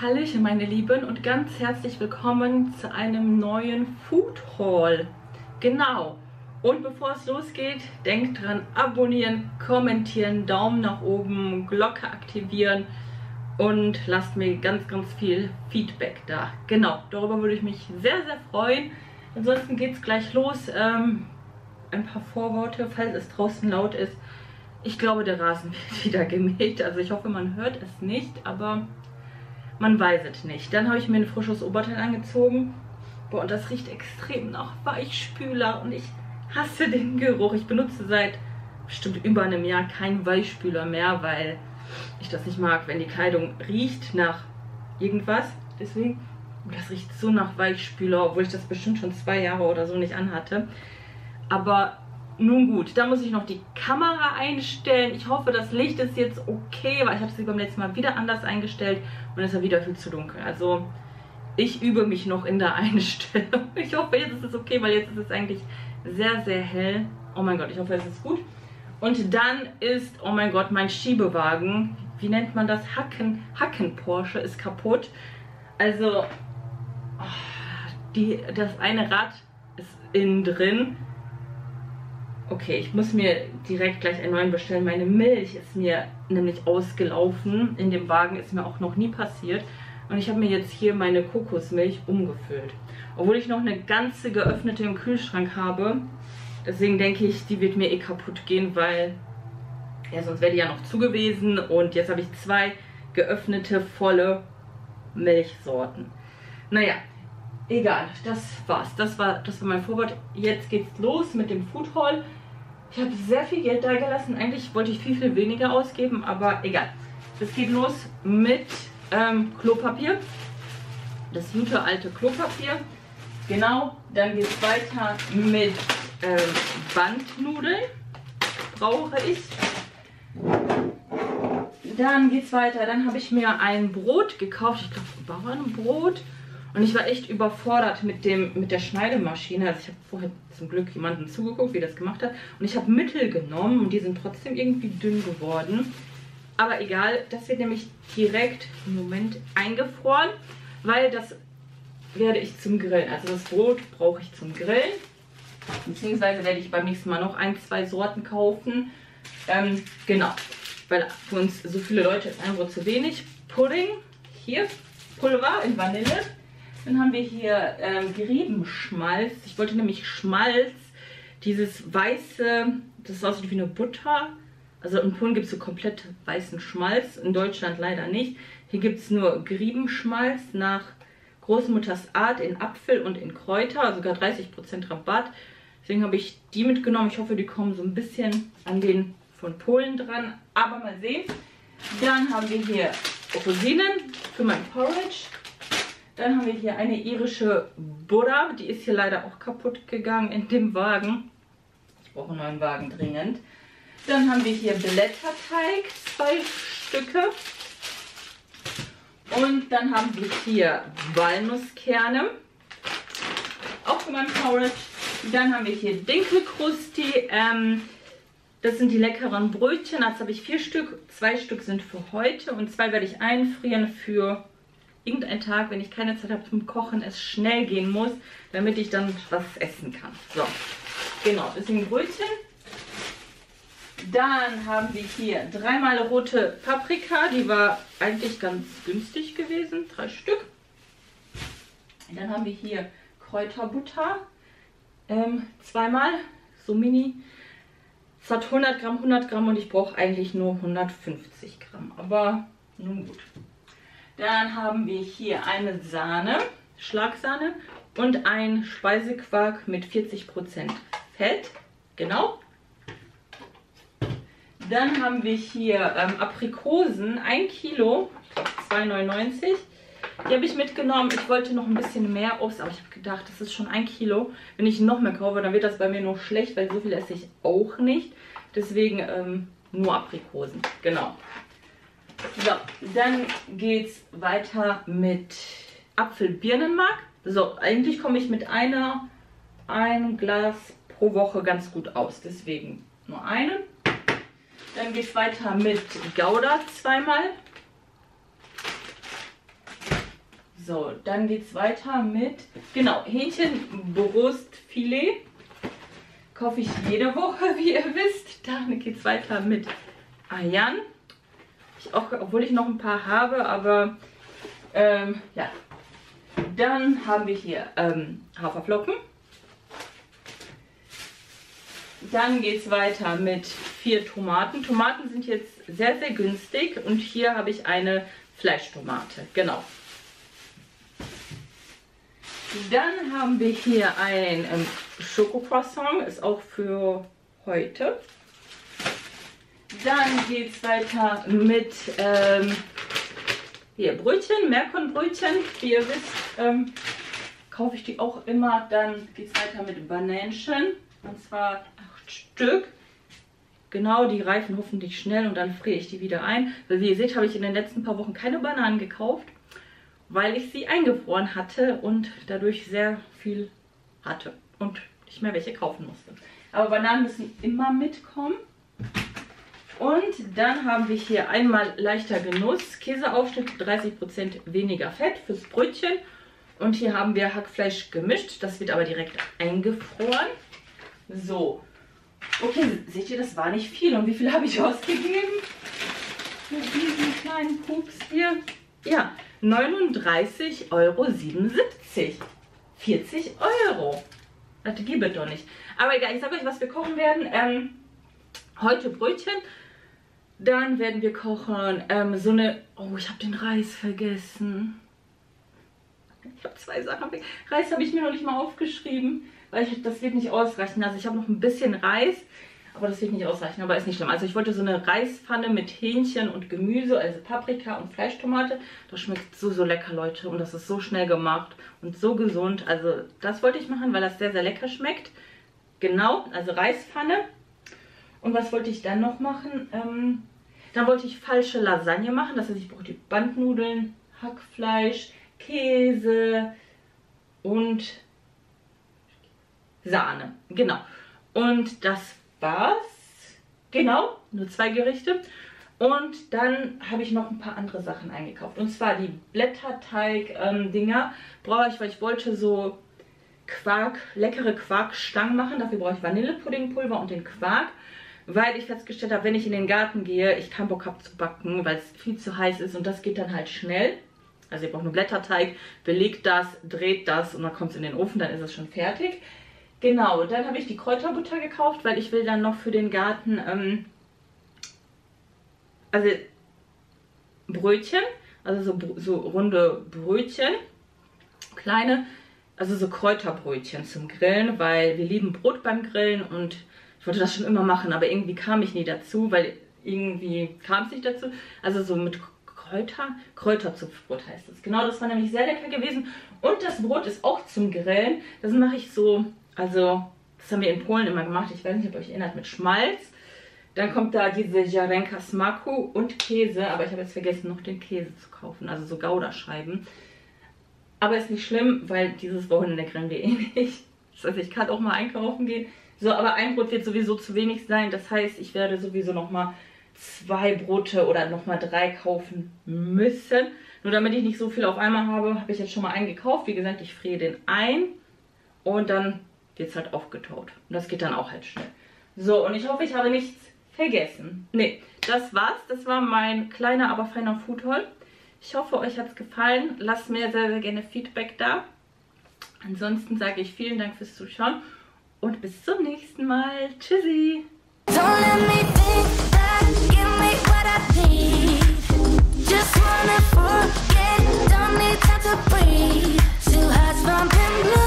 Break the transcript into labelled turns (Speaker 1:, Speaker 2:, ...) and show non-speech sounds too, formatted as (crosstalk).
Speaker 1: Hallöchen meine Lieben und ganz herzlich willkommen zu einem neuen Food Haul. Genau. Und bevor es losgeht, denkt dran, abonnieren, kommentieren, Daumen nach oben, Glocke aktivieren und lasst mir ganz, ganz viel Feedback da. Genau, darüber würde ich mich sehr, sehr freuen. Ansonsten geht es gleich los. Ähm, ein paar Vorworte, falls es draußen laut ist. Ich glaube, der Rasen (laughs) wird wieder gemäht. Also ich hoffe, man hört es nicht, aber man weiß es nicht. Dann habe ich mir ein frisches Oberteil angezogen. Boah, und das riecht extrem nach Weichspüler. Und ich hasse den Geruch. Ich benutze seit bestimmt über einem Jahr keinen Weichspüler mehr, weil ich das nicht mag, wenn die Kleidung riecht nach irgendwas. Deswegen, das riecht so nach Weichspüler, obwohl ich das bestimmt schon zwei Jahre oder so nicht anhatte. Aber nun gut, da muss ich noch die Kamera einstellen. Ich hoffe, das Licht ist jetzt okay, weil ich habe sie beim letzten Mal wieder anders eingestellt und es ja wieder viel zu dunkel. Also ich übe mich noch in der (laughs) Einstellung. Ich hoffe, jetzt ist es okay, weil jetzt ist es eigentlich sehr, sehr hell. Oh mein Gott, ich hoffe, es ist gut. Und dann ist, oh mein Gott, mein Schiebewagen, wie nennt man das? Hacken, Hacken Porsche ist kaputt. Also, oh, die, das eine Rad ist innen drin Okay, ich muss mir direkt gleich einen neuen bestellen. Meine Milch ist mir nämlich ausgelaufen. In dem Wagen ist mir auch noch nie passiert. Und ich habe mir jetzt hier meine Kokosmilch umgefüllt. Obwohl ich noch eine ganze geöffnete im Kühlschrank habe. Deswegen denke ich, die wird mir eh kaputt gehen, weil ja, sonst wäre die ja noch zu gewesen. Und jetzt habe ich zwei geöffnete, volle Milchsorten. Naja, egal, das war's. Das war, das war mein Vorwort. Jetzt geht's los mit dem Food Haul. Ich habe sehr viel Geld da gelassen. Eigentlich wollte ich viel, viel weniger ausgeben, aber egal. Es geht los mit ähm, Klopapier. Das gute alte Klopapier. Genau, dann geht es weiter mit ähm, Bandnudeln. Brauche ich. Dann geht es weiter. Dann habe ich mir ein Brot gekauft. Ich glaube, Bauernbrot. Und ich war echt überfordert mit, dem, mit der Schneidemaschine. Also ich habe vorher zum Glück jemanden zugeguckt, wie das gemacht hat. Und ich habe Mittel genommen und die sind trotzdem irgendwie dünn geworden. Aber egal, das wird nämlich direkt im Moment eingefroren, weil das werde ich zum Grillen. Also das Brot brauche ich zum Grillen. Beziehungsweise werde ich beim nächsten Mal noch ein, zwei Sorten kaufen. Ähm, genau, weil für uns so viele Leute ist einfach zu wenig. Pudding, hier, Pulver in Vanille. Dann haben wir hier ähm, Griebenschmalz. Ich wollte nämlich Schmalz, dieses weiße, das aussieht wie eine Butter. Also in Polen gibt es so komplett weißen Schmalz, in Deutschland leider nicht. Hier gibt es nur Griebenschmalz nach Großmutters Art in Apfel und in Kräuter, sogar 30% Rabatt. Deswegen habe ich die mitgenommen. Ich hoffe, die kommen so ein bisschen an den von Polen dran. Aber mal sehen. Dann haben wir hier Rosinen für mein Porridge. Dann haben wir hier eine irische Buddha. Die ist hier leider auch kaputt gegangen in dem Wagen. Ich brauche einen neuen Wagen dringend. Dann haben wir hier Blätterteig, zwei Stücke. Und dann haben wir hier Walnusskerne. Auch für mein Porridge. Dann haben wir hier Dinkelkrusti. Ähm, das sind die leckeren Brötchen. Jetzt habe ich vier Stück. Zwei Stück sind für heute und zwei werde ich einfrieren für irgendein Tag, wenn ich keine Zeit habe zum Kochen, es schnell gehen muss, damit ich dann was essen kann. So, genau, deswegen Brötchen. Dann haben wir hier dreimal rote Paprika, die war eigentlich ganz günstig gewesen, drei Stück. Dann haben wir hier Kräuterbutter, ähm, zweimal, so mini. Es hat 100 Gramm, 100 Gramm und ich brauche eigentlich nur 150 Gramm, aber nun gut. Dann haben wir hier eine Sahne, Schlagsahne und ein Speisequark mit 40% Fett. Genau. Dann haben wir hier ähm, Aprikosen, 1 Kilo, 2,99. Die habe ich mitgenommen. Ich wollte noch ein bisschen mehr Obst, aber ich habe gedacht, das ist schon 1 Kilo. Wenn ich noch mehr kaufe, dann wird das bei mir noch schlecht, weil so viel esse ich auch nicht. Deswegen ähm, nur Aprikosen. Genau. So, dann geht es weiter mit Apfelbirnenmark. So, eigentlich komme ich mit einer, ein Glas pro Woche ganz gut aus. Deswegen nur einen. Dann geht es weiter mit Gouda zweimal. So, dann geht es weiter mit, genau, Hähnchenbrustfilet. Kaufe ich jede Woche, (laughs) wie ihr wisst. Dann geht es weiter mit Eiern. Ich auch, obwohl ich noch ein paar habe, aber ähm, ja. Dann haben wir hier ähm, Haferflocken. Dann geht es weiter mit vier Tomaten. Tomaten sind jetzt sehr, sehr günstig und hier habe ich eine Fleischtomate. Genau. Dann haben wir hier ein ähm, Schokocroissant, ist auch für heute. Dann geht es weiter mit ähm, hier Brötchen, Merkonbrötchen. Wie ihr wisst, ähm, kaufe ich die auch immer. Dann geht es weiter mit Bananchen. Und zwar acht Stück. Genau, die reifen hoffentlich schnell und dann friere ich die wieder ein. Wie ihr seht, habe ich in den letzten paar Wochen keine Bananen gekauft weil ich sie eingefroren hatte und dadurch sehr viel hatte und nicht mehr welche kaufen musste. Aber Bananen müssen immer mitkommen. Und dann haben wir hier einmal leichter Genuss, Käseaufschnitt, 30% weniger Fett fürs Brötchen. Und hier haben wir Hackfleisch gemischt, das wird aber direkt eingefroren. So, okay, seht ihr, das war nicht viel. Und wie viel habe ich ausgegeben? Für diesen kleinen Pups hier. Ja, 39,77 Euro. 40 Euro. Das gibt doch nicht. Aber egal, ich sage euch, was wir kochen werden. Ähm, heute Brötchen. Dann werden wir kochen ähm, so eine... Oh, ich habe den Reis vergessen. Ich habe zwei Sachen weg. Reis habe ich mir noch nicht mal aufgeschrieben, weil ich, das wird nicht ausreichen. Also ich habe noch ein bisschen Reis. Aber das wird nicht ausreichen, aber ist nicht schlimm. Also ich wollte so eine Reispfanne mit Hähnchen und Gemüse, also Paprika und Fleischtomate. Das schmeckt so, so lecker, Leute. Und das ist so schnell gemacht und so gesund. Also das wollte ich machen, weil das sehr, sehr lecker schmeckt. Genau, also Reispfanne. Und was wollte ich dann noch machen? Ähm, dann wollte ich falsche Lasagne machen. Das heißt, ich brauche die Bandnudeln, Hackfleisch, Käse und Sahne. Genau. Und das war's. Genau, nur zwei Gerichte. Und dann habe ich noch ein paar andere Sachen eingekauft. Und zwar die Blätterteig-Dinger ähm, brauche ich, weil ich wollte so Quark, leckere Quarkstangen machen. Dafür brauche ich Vanillepuddingpulver und den Quark. Weil ich festgestellt habe, wenn ich in den Garten gehe, ich keinen Bock habe zu backen, weil es viel zu heiß ist. Und das geht dann halt schnell. Also ihr braucht nur Blätterteig, belegt das, dreht das und dann kommt es in den Ofen, dann ist es schon fertig. Genau, dann habe ich die Kräuterbutter gekauft, weil ich will dann noch für den Garten, ähm, also Brötchen, also so, so runde Brötchen, kleine, also so Kräuterbrötchen zum Grillen, weil wir lieben Brot beim Grillen und ich wollte das schon immer machen, aber irgendwie kam ich nie dazu, weil irgendwie kam es nicht dazu. Also so mit Kräuter, Kräuterzupfbrot heißt es. Genau, das war nämlich sehr lecker gewesen. Und das Brot ist auch zum Grillen. Das mache ich so also, das haben wir in Polen immer gemacht. Ich weiß nicht, ob ihr euch erinnert, mit Schmalz. Dann kommt da diese Jarenka Smaku und Käse. Aber ich habe jetzt vergessen, noch den Käse zu kaufen. Also so Gouda-Scheiben. Aber ist nicht schlimm, weil dieses Wochenende grillen wir eh nicht. Das heißt, ich kann auch mal einkaufen gehen. So, aber ein Brot wird sowieso zu wenig sein. Das heißt, ich werde sowieso nochmal zwei Brote oder nochmal drei kaufen müssen. Nur damit ich nicht so viel auf einmal habe, habe ich jetzt schon mal einen gekauft. Wie gesagt, ich friere den ein. Und dann wird es halt aufgetaut. Und das geht dann auch halt schnell. So, und ich hoffe, ich habe nichts vergessen. Ne, das war's. Das war mein kleiner, aber feiner Food Haul. Ich hoffe, euch hat es gefallen. Lasst mir sehr, sehr gerne Feedback da. Ansonsten sage ich vielen Dank fürs Zuschauen und bis zum nächsten Mal. Tschüssi!
Speaker 2: Just wanna forget, don't need time to breathe. Two hearts bumping blue.